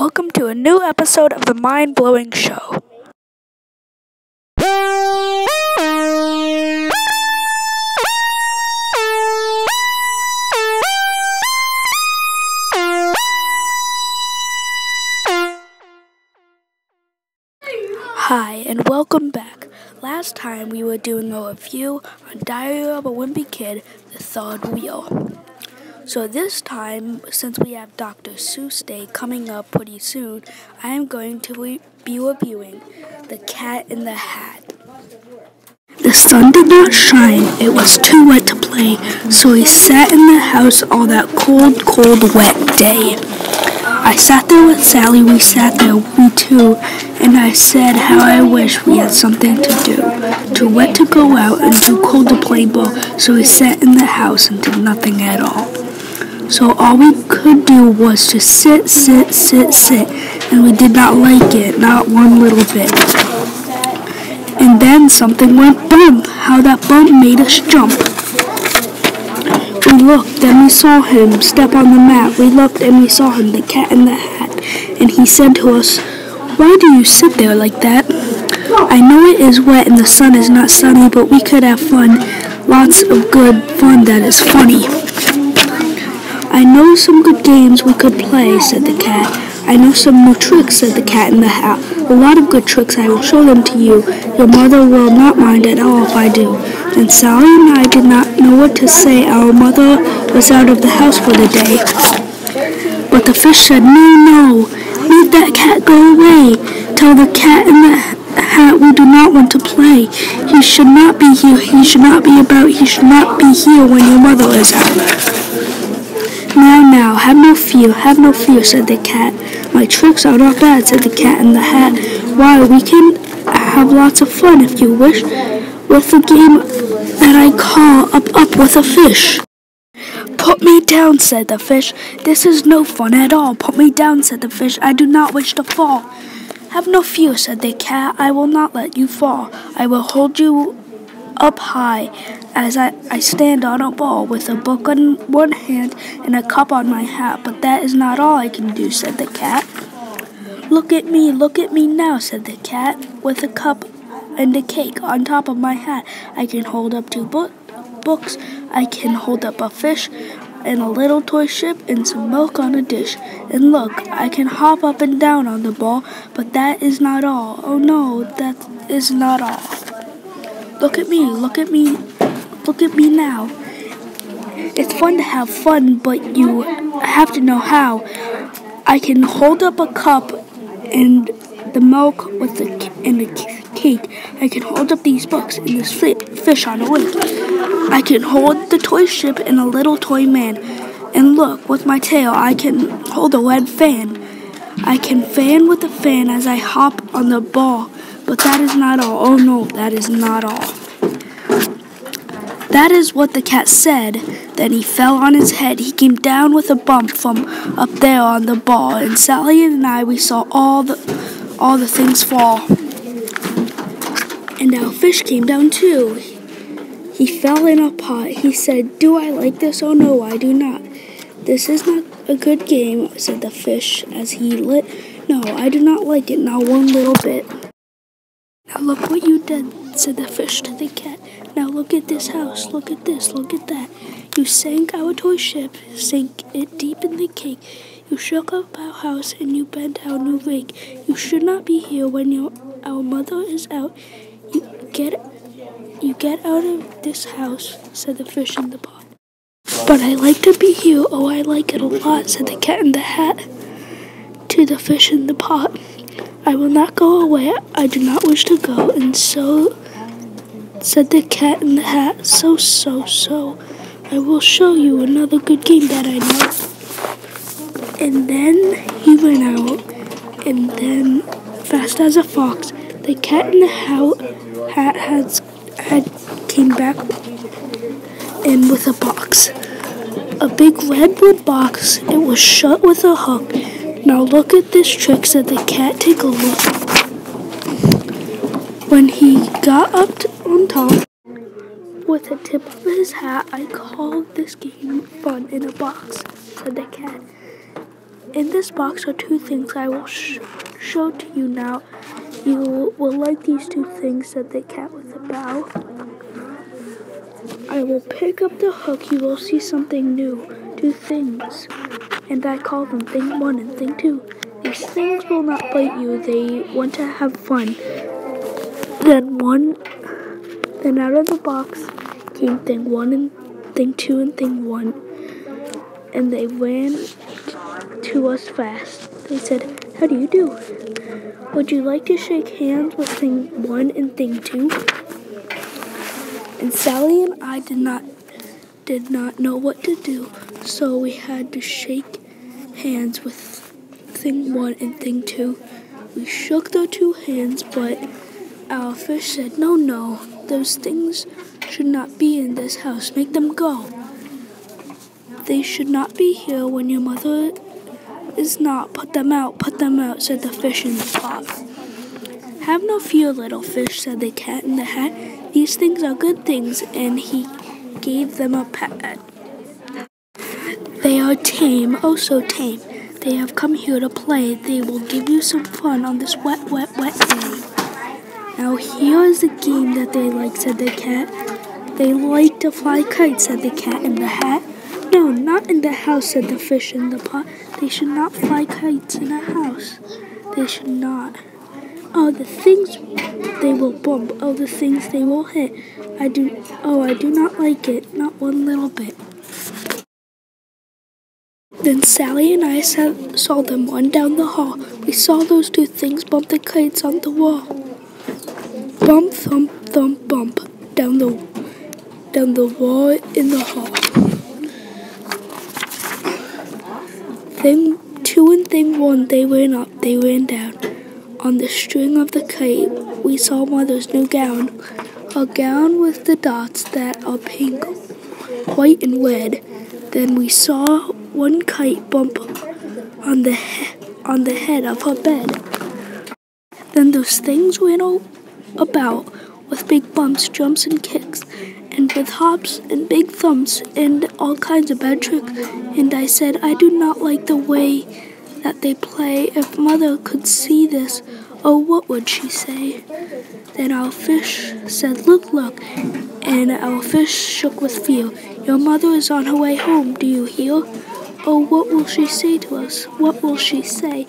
Welcome to a new episode of The Mind Blowing Show. Hi, and welcome back. Last time we were doing a review on Diary of a Wimpy Kid, The Third Wheel. So this time, since we have Dr. Seuss Day coming up pretty soon, I am going to be reviewing The Cat in the Hat. The sun did not shine, it was too wet to play, so he sat in the house all that cold, cold, wet day. I sat there with Sally, we sat there, we two, and I said how I wish we had something to do. Too wet to go out and too cold to play ball, so we sat in the house and did nothing at all. So all we could do was to sit, sit, sit, sit, and we did not like it, not one little bit. And then something went bump. How that bump made us jump. We looked and we saw him step on the mat. We looked and we saw him, the cat in the hat. And he said to us, Why do you sit there like that? I know it is wet and the sun is not sunny, but we could have fun. Lots of good fun that is funny. I know some good games we could play, said the cat. I know some new tricks, said the cat in the hat. A lot of good tricks, I will show them to you. Your mother will not mind at all if I do. And Sally and I did not know what to say. Our mother was out of the house for the day. But the fish said, No, no, leave that cat go away. Tell the cat in the hat we do not want to play. He should not be here. He should not be about. He should not be here when your mother is out. Now, now, have no fear, have no fear, said the cat. My tricks are not bad, said the cat in the hat. Why, we can have lots of fun if you wish with the game that I call Up Up with a Fish. Put me down, said the fish. This is no fun at all. Put me down, said the fish. I do not wish to fall. Have no fear, said the cat. I will not let you fall. I will hold you up high as I, I stand on a ball with a book on one hand and a cup on my hat. But that is not all I can do, said the cat. Look at me, look at me now, said the cat, with a cup and a cake on top of my hat. I can hold up two bo- books, I can hold up a fish and a little toy ship and some milk on a dish. And look, I can hop up and down on the ball, but that is not all. Oh no, that is not all. Look at me, look at me, look at me now. It's fun to have fun, but you have to know how. I can hold up a cup and the milk with the and the cake. I can hold up these books and this fish on a lake. I can hold the toy ship and a little toy man. And look, with my tail, I can hold a red fan. I can fan with the fan as I hop on the ball. But that is not all. Oh no, that is not all. That is what the cat said. Then he fell on his head. He came down with a bump from up there on the ball. And Sally and I, we saw all the all the things fall. And our fish came down too. He fell in a pot. He said, Do I like this? Oh no, I do not. This is not a good game, said the fish as he lit. No, I do not like it, not one little bit. Now look what you did, said the fish to the cat. Now look at this house, look at this, look at that. You sank our toy ship, sank it deep in the cake. You shook up our house and you bent our new rake. You should not be here when your, our mother is out. You get you get out of this house, said the fish in the pot. But I like to be here, oh I like it a lot, said the cat in the hat to the fish in the pot. I will not go away. I do not wish to go. And so said the cat in the hat. So, so, so. I will show you another good game that I know. And then he went out. And then, fast as a fox, the cat in the hat, hat has, had came back in with a box. A big redwood box. It was shut with a hook. Now look at this trick, said the cat. Take a look. When he got up to, top with the tip of his hat, I call this game fun in a box, said the cat. in this box are two things I will sh show to you now. You will like these two things, said the cat with a bow. I will pick up the hook, you will see something new. Two things. And I call them thing one and thing two. These things will not bite you, they want to have fun. Then one then out of the box came thing one and thing two and thing one. And they ran to us fast. They said, How do you do? Would you like to shake hands with thing one and thing two? And Sally and I did not did not know what to do, so we had to shake hands with thing one and thing two. We shook the two hands, but our fish said, No, no, those things should not be in this house. Make them go. They should not be here when your mother is not. Put them out, put them out, said the fish in the pot. Have no fear, little fish, said the cat in the hat. These things are good things, and he gave them a pat. They are tame, oh so tame. They have come here to play. They will give you some fun on this wet, wet, wet day. Now here is a game that they like, said the cat. They like to fly kites, said the cat in the hat. No, not in the house, said the fish in the pot. They should not fly kites in a house. They should not. Oh, the things they will bump. Oh, the things they will hit. I do. Oh, I do not like it. Not one little bit. Then Sally and I saw them run down the hall. We saw those two things bump the kites on the wall bump, thump, thump, bump down the down the wall in the hall. Thing two and thing one, they ran up, they ran down. On the string of the kite, we saw mother's new gown, a gown with the dots that are pink, white, and red. Then we saw one kite bump on the on the head of her bed. Then those things went over about with big bumps, jumps, and kicks, and with hops and big thumps and all kinds of bad tricks. And I said, I do not like the way that they play. If mother could see this, oh, what would she say? Then our fish said, Look, look. And our fish shook with fear. Your mother is on her way home, do you hear? Oh, what will she say to us? What will she say?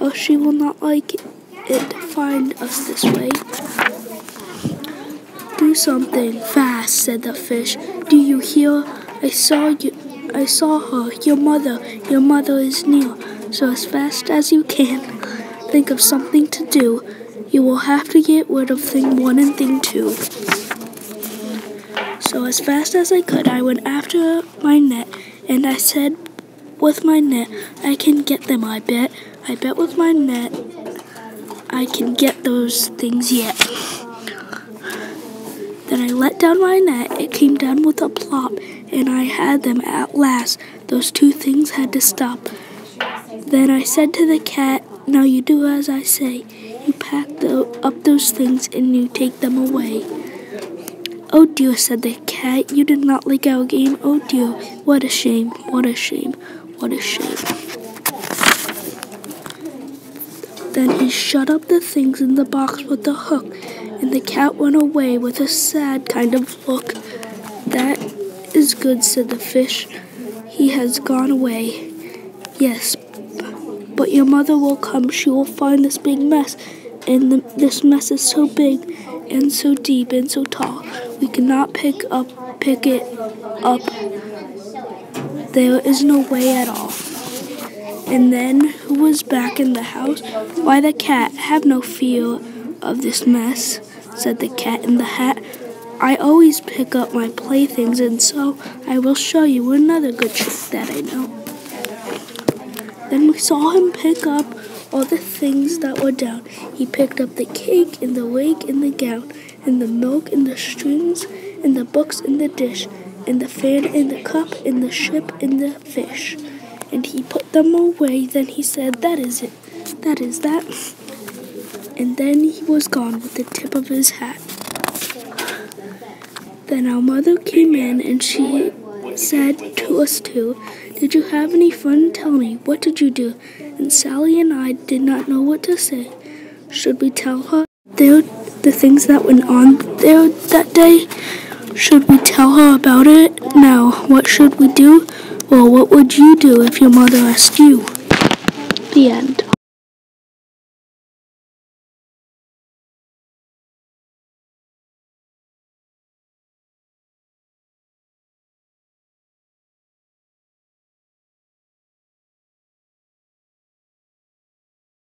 Oh, she will not like it find us this way. Something fast, said the fish. Do you hear? I saw you. I saw her, your mother. Your mother is near. So as fast as you can, think of something to do. You will have to get rid of thing one and thing two. So as fast as I could, I went after my net, and I said, with my net, I can get them, I bet. I bet with my net, I can get those things yet. I let down my net, it came down with a plop, and I had them at last. Those two things had to stop. Then I said to the cat, Now you do as I say. You pack the, up those things and you take them away. Oh dear, said the cat, you did not like our game. Oh dear, what a shame, what a shame, what a shame. Then he shut up the things in the box with the hook, and the cat went away with a sad kind of look. That is good, said the fish. He has gone away. Yes, but your mother will come. She will find this big mess, and the, this mess is so big and so deep and so tall. We cannot pick up, pick it up. There is no way at all. And then, who was back in the house? Why, the cat. Have no fear of this mess, said the cat in the hat. I always pick up my playthings, and so I will show you another good trick that I know. Then we saw him pick up all the things that were down. He picked up the cake and the wig and the gown, and the milk and the strings, and the books and the dish, and the fan and the cup, and the ship and the fish and he put them away. Then he said, That is it. That is that. And then he was gone with the tip of his hat. Then our mother came in and she said to us two, Did you have any fun? Tell me, what did you do? And Sally and I did not know what to say. Should we tell her there, the things that went on there that day? Should we tell her about it? Now, what should we do? Well, what would you do if your mother asked you? The end.